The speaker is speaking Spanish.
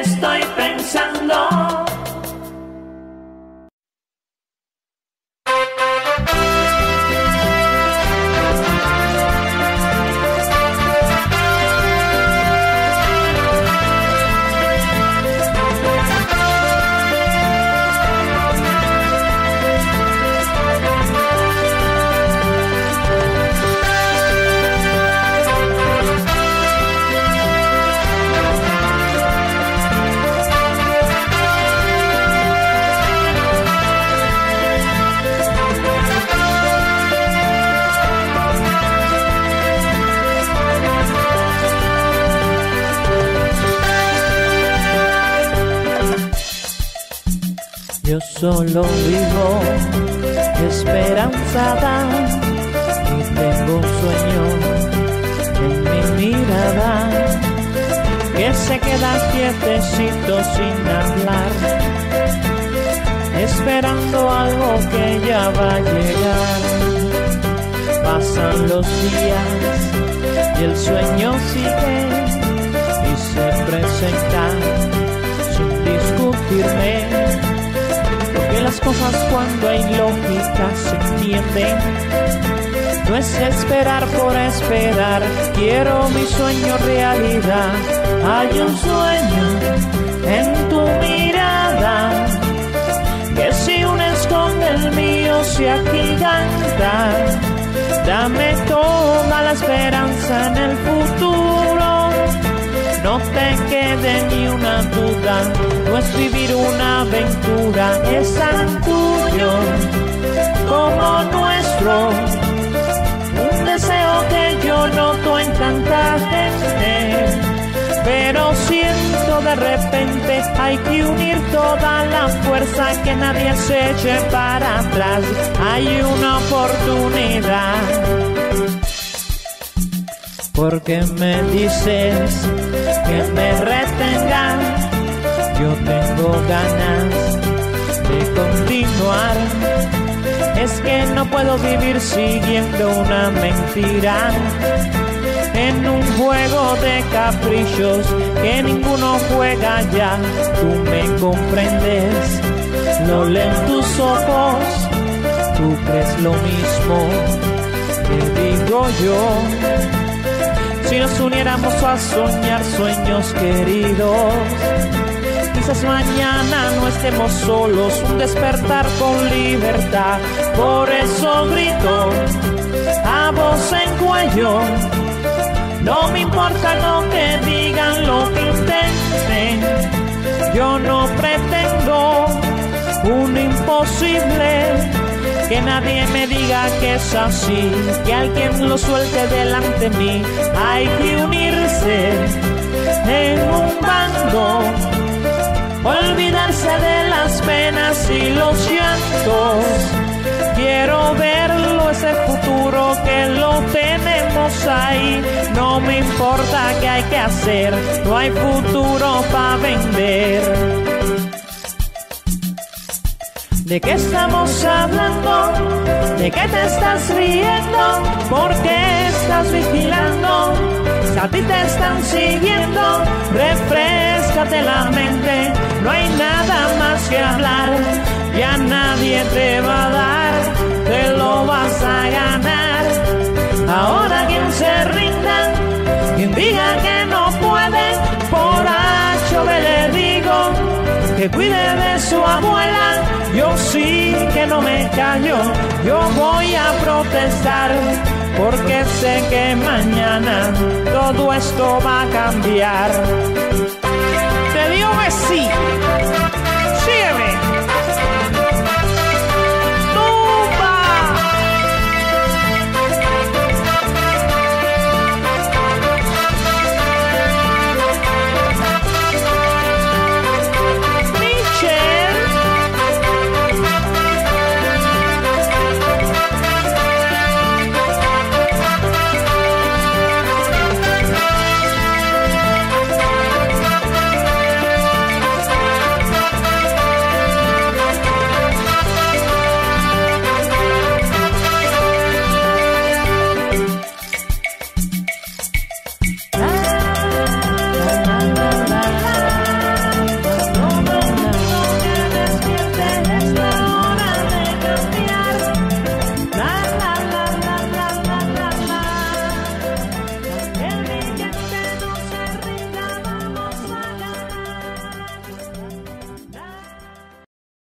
estoy solo vivo esperanzada y tengo sueño en mi mirada que se queda quietecito sin hablar, esperando algo que ya va a llegar. Pasan los días y el sueño sigue y se presenta sin discutirme cosas cuando hay lógica se entienden. No es esperar por esperar, quiero mi sueño realidad. Hay un sueño en tu mirada vivir una aventura, es tan tuyo como nuestro. Un deseo que yo noto en tanta gente, pero siento de repente hay que unir toda la fuerza que nadie se eche para atrás. Hay una oportunidad. Porque me dices que ganas de continuar. Es que no puedo vivir siguiendo una mentira. En un juego de caprichos que ninguno juega ya, tú me comprendes, lo leo tus ojos, tú crees lo mismo que digo yo si nos uniéramos a soñar sueños queridos. Quizás mañana no estemos solos, un despertar con libertad. Por eso grito a voz en cuello. No me importa lo que digan, lo que intenten. Yo no pretendo un imposible que nadie me diga que es así, que alguien lo suelte delante de mí. Hay que unirse en un bando, Quiero verlo, ese futuro que lo tenemos ahí. No me importa qué hay que hacer, no hay futuro para vender. ¿De qué estamos hablando? ¿De qué te estás riendo? ¿Por qué estás vigilando? Si a ti te están siguiendo, refrescate la mente. No hay nada más que hablar, ya nadie te va a dar, te lo vas a ganar. Ahora quien se rinda, quien diga que no puede, por hacho le digo que cuide de su abuela yo sí que no me callo, yo voy a protestar, porque sé que mañana todo esto va a cambiar. Te digo que sí.